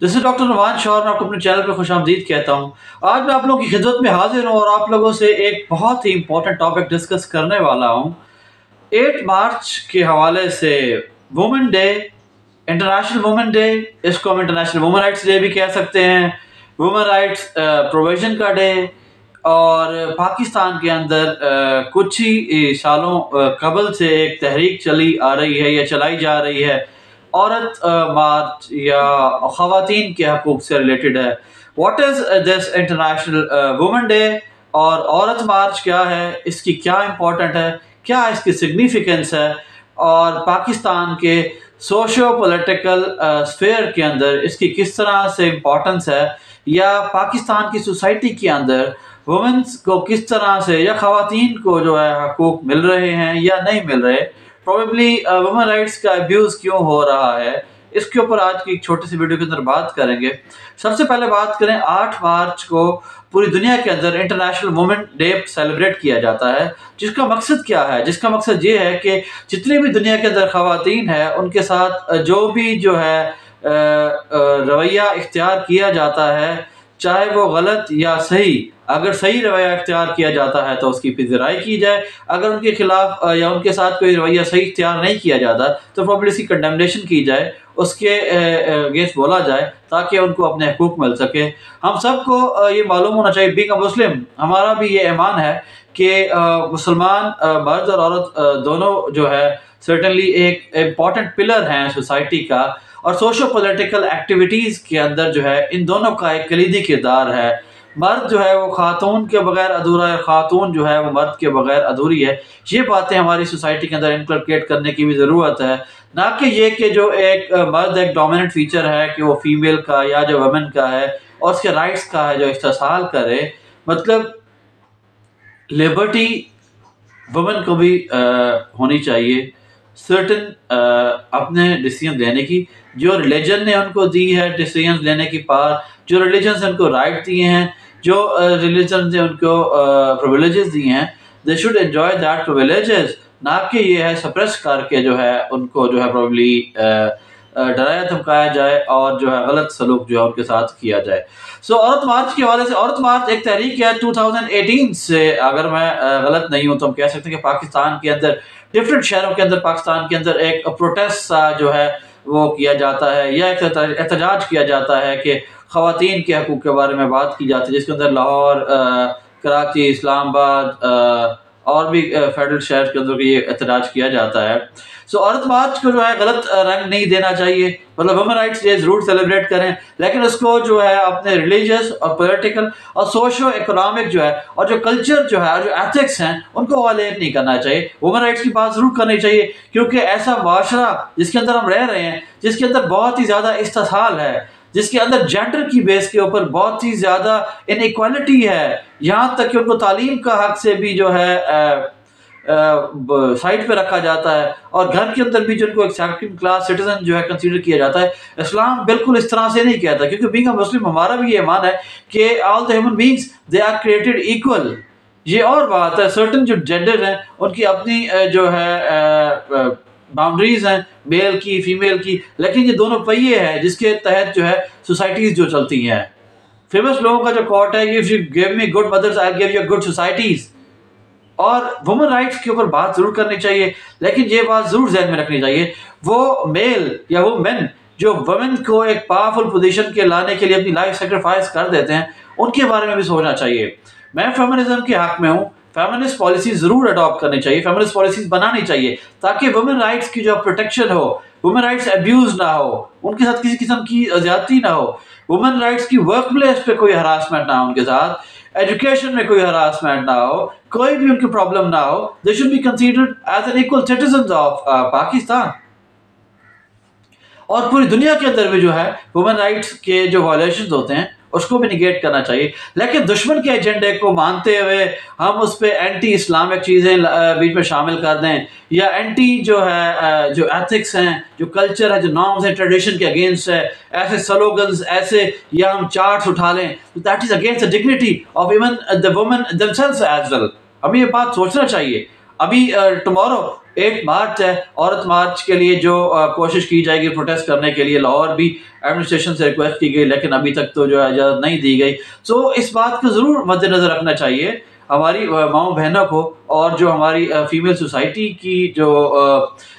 This is doctor Numan Shaur मैं आपको अपने चैनल पर खुश आमदीद कहता हूँ। आज मैं आप लोगों की खिदमत में हाजिर हूँ और आप लोगों से एक बहुत ही इंपॉर्टेंट टॉपिक डिस्कस करने वाला हूँ। एट मार्च के हवाले से women day international women day इसको हम इंटरनेशनल वुमेन राइट्स डे भी कह सकते हैं। वुमेन राइट्स प्रोविज़न का डे और पाकिस्तान के अंदर uh, कुछ ही सालों कबल से एक तहरीक चली आ रही है या चलाई जा रही है। औरत मार्च या खातन के हकूक से रिलेटेड है। What is this international women day और औरत मार्च क्या है? इसकी क्या इम्पोर्टेंट है? क्या इसकी सिग्निफिकेंस है? और पाकिस्तान के सोशो पोलिटिकल स्फेयर के अंदर इसकी किस तरह से इम्पोर्टेंस है? या पाकिस्तान की सोसाइटी के अंदर वुमेंस को किस तरह से या खातन को जो है हकूक मिल रहे हैं या नहीं मिल रहे? प्रोबेबली वुमेन राइट्स का अब्यूज़ क्यों हो रहा है? इसके ऊपर आज की एक छोटी सी वीडियो के अंदर बात करेंगे। सबसे पहले बात करें 8 मार्च को पूरी दुनिया के अंदर इंटरनेशनल वुमेन डे सेलिब्रेट किया जाता है। जिसका मकसद क्या है? जिसका मकसद ये है कि जितनी भी दुनिया के अंदर खातन है, उनके साथ जो भी जो है रवैया इख्तियार किया जाता है चाहे वो गलत या सही, अगर सही रवैया इख्तियार किया जाता है तो उसकी पिजराई की जाए। अगर उनके खिलाफ या उनके साथ कोई रवैया सही इख्तियार नहीं किया जाता तो प्रॉब्ली इसकी कंडमनेशन की जाए, उसके अगेंस्ट बोला जाए, ताकि उनको अपने हकूक मिल सके। हम सबको ये मालूम होना चाहिए बींग मुस्लिम हमारा भी ये ईमान है कि मुसलमान मर्द और औरत दोनों जो है सर्टनली एक इंपॉर्टेंट पिलर हैं सोसाइटी का और सोशो पोलिटिकल एक्टिविटीज़ के अंदर जो है इन दोनों का एक कलीदी किरदार है। मर्द जो है वो खातून के बगैर अधूरा है खातून जो है वो मर्द के बगैर अधूरी है। ये बातें हमारी सोसाइटी के अंदर इनकलकेट करने की भी ज़रूरत है। ना कि ये कि जो एक मर्द एक डोमिनेंट फीचर है कि वो फीमेल का या जो वमेन का है और उसके राइट्स का है जो इस्तेसाल करे। मतलब लिबर्टी वुमेन को भी आ, होनी चाहिए। सर्टन अपने डिसीज़न लेने की। जो रिलीजन ने उनको दी है डिसीज़न लेने की पार, जो रिलीजन से उनको राइट दिए हैं, जो रिलीजन ने उनको प्रिविलेजेस दिए हैं they should enjoy that privileges ना कि ये है सप्रेस करके जो है, उनको जो है प्रॉब्ली डराया धमकाया जाए और जो है गलत सलूक जो है उनके साथ किया जाए। सो so, औरत मार्च के हवाले से औरत मार्च एक तहरीक है 2018 से। अगर मैं गलत नहीं हूँ तो हम कह सकते हैं कि पाकिस्तान के अंदर डिफरेंट शहरों के अंदर पाकिस्तान के अंदर एक प्रोटेस्ट सा जो है वो किया जाता है। या एक एहतजाज किया जाता है कि खातन के हकूक़ के बारे में बात की जाती है जिसके अंदर लाहौर कराची इस्लामाबाद और भी फेडरल शहर के अंदर ये एहतजाज किया जाता है। सो औरत मार्च को जो है गलत रंग नहीं देना चाहिए। मतलब वुमेन राइट्स डे ज़रूर सेलिब्रेट करें, लेकिन उसको जो है अपने रिलीजियस और पॉलिटिकल और सोशो इकोनॉमिक जो है और जो कल्चर जो है और जो एथिक्स हैं, उनको वालेट नहीं करना चाहिए। वुमेन राइट्स की बात ज़रूर करनी चाहिए, क्योंकि ऐसा माशरा जिसके अंदर हम रह रहे हैं, जिसके अंदर बहुत ही ज़्यादा इस्तेसाल है। जिसके अंदर जेंडर की बेस के ऊपर बहुत ही ज़्यादा इनक्वालिटी है। यहाँ तक कि उनको तालीम का हक से भी जो है साइड पे रखा जाता है और घर के अंदर भी जिनको एक सेकंड क्लास सिटीजन जो है कंसीडर किया जाता है। इस्लाम बिल्कुल इस तरह से नहीं कहता क्योंकि बींग मुस्लिम हमारा भी ये मान है कि all the human beings they are created equal ये और बात है सर्टन जो जेंडर हैं, उनकी अपनी जो है बाउंड्रीज हैं मेल की फीमेल की, लेकिन ये दोनों पहिए हैं जिसके तहत जो है सोसाइटीज जो चलती हैं। फ़ेमस लोगों का जो कॉट है if you give me good mothers I give you good societies और वुमेन राइट्स के ऊपर बात ज़रूर करनी चाहिए, लेकिन ये बात ज़रूर जहन में रखनी चाहिए, वो मेल या वो मेन जो वुमेन को एक पावरफुल पोजीशन के लाने के लिए अपनी लाइफ सेक्रीफाइस कर देते हैं, उनके बारे में भी सोचना चाहिए। मैं फेमिनिज्म के हक में हूँ फेमिनिस्ट पॉलिसी ज़रूर अडॉप्ट करनी चाहिए फेमिनिस्ट पॉलिसीज़ बनानी चाहिए, ताकि वुमेन राइट्स की जो प्रोटेक्शन हो वुमेन राइट्स अब्यूज ना हो, उनके साथ किसी किस्म की ज्यादती ना हो वुमेन राइट्स की वर्क प्लेस पे कोई हरासमेंट ना हो उनके साथ एजुकेशन में कोई हरासमेंट ना हो, कोई भी उनकी प्रॉब्लम ना हो they should be considered as an equal citizen of Pakistan. और पूरी दुनिया के अंदर भी जो है वुमेन राइट्स के जो वायलेशन होते हैं उसको भी निगेट करना चाहिए। लेकिन दुश्मन के एजेंडे को मानते हुए हम उस पर एंटी इस्लामिक चीज़ें बीच में शामिल कर दें। या एंटी जो है जो एथिक्स हैं, जो कल्चर है, जो नॉर्म्स हैं ट्रेडिशन के अगेंस्ट है, ऐसे स्लोगन्स ऐसे, या हम चार्ट्स उठा लें तो that is against the dignity of even the women damsels as well हमें ये बात सोचना चाहिए। अभी टमोरो एट मार्च है, औरत मार्च के लिए जो कोशिश की जाएगी प्रोटेस्ट करने के लिए, लाहौर भी एडमिनिस्ट्रेशन से रिक्वेस्ट की गई, लेकिन अभी तक तो जो है इजाज़त नहीं दी गई। सो इस बात को ज़रूर मद्देनज़र रखना चाहिए, हमारी माओ बहनों को, और जो हमारी फीमेल सोसाइटी की जो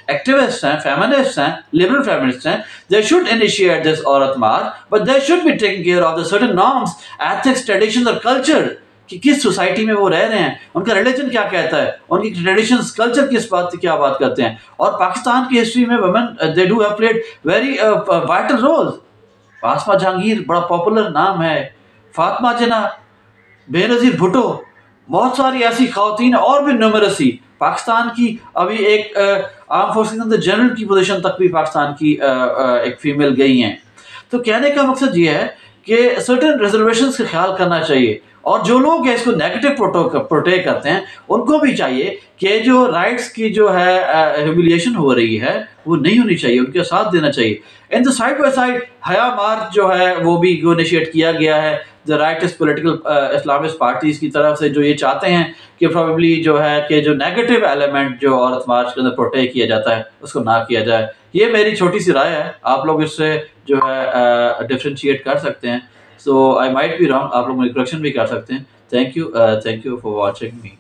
एक्टिविस्ट हैं फेमिनिस्ट हैं लिबरल फेमिनिस्ट हैं दे शुड इनिशिएट दिस औरत मार but they should be taking care of the certain norms ethics tradition और कल्चर कि किस सोसाइटी में वो रह रहे हैं उनका रिलीजन क्या कहता है उनकी ट्रेडिशन कल्चर किस बात की क्या बात करते हैं। और पाकिस्तान की हिस्ट्री में women they do have played very vital role फासमा Jahangir बड़ा पॉपुलर नाम है। फातमा जना बेनज़ीर भुटो बहुत सारी ऐसी खातन और भी न्यूमरसी पाकिस्तान की अभी एक आर्म फोर्स के अंदर जनरल की पोजीशन तक भी पाकिस्तान की आ, आ, एक फीमेल गई हैं। तो कहने का मकसद ये है कि सर्टेन रिजर्वेशन का ख्याल करना चाहिए। और जो लोग हैं, इसको नेगेटिव प्रोटो प्रोटे करते हैं, उनको भी चाहिए कि जो राइट्स की जो है ह्यूमिलिएशन हो रही है, वो नहीं होनी चाहिए, उनके साथ देना चाहिए। In the side by side हया मार्च जो है, वो भी इनिशिएट किया गया है। The rightist political Islamist parties की तरफ़ से जो ये चाहते हैं कि प्रॉबली जो है कि जो नेगेटिव एलिमेंट जो औरत मार्च के अंदर प्रोटेक्ट किया जाता है, उसको ना किया जाए। ये मेरी छोटी सी राय है। आप लोग इससे जो है डिफ्रेंशिएट कर सकते हैं। सो आई माइट भी रॉन्ग आप लोग मुझे करेक्शन भी कर सकते हैं। Thank you thank you for watching me